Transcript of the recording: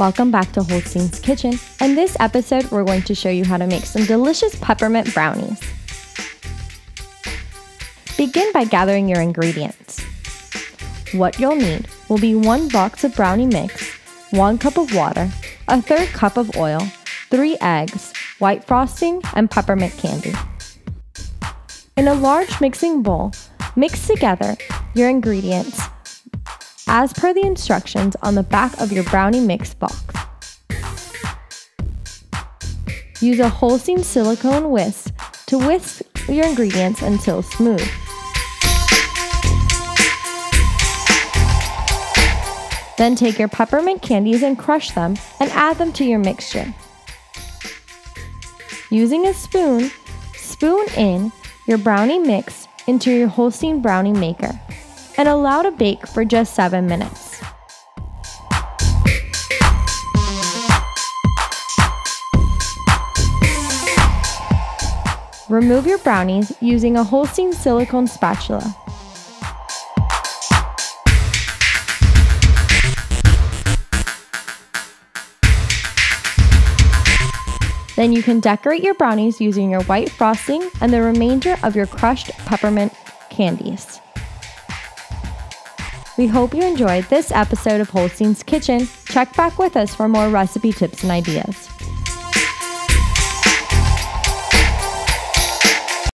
Welcome back to Holstein's Kitchen. In this episode, we're going to show you how to make some delicious peppermint brownies. Begin by gathering your ingredients. What you'll need will be one box of brownie mix, one cup of water, a third cup of oil, three eggs, white frosting, and peppermint candy. In a large mixing bowl, mix together your ingredients as per the instructions on the back of your brownie mix box. Use a Holstein silicone whisk to whisk your ingredients until smooth. Then take your peppermint candies and crush them and add them to your mixture. Using a spoon, spoon in your brownie mix into your Holstein brownie maker and allow to bake for just 7 minutes. Remove your brownies using a Holstein silicone spatula. Then you can decorate your brownies using your white frosting and the remainder of your crushed peppermint candies. We hope you enjoyed this episode of Holstein's Kitchen. Check back with us for more recipe tips and ideas.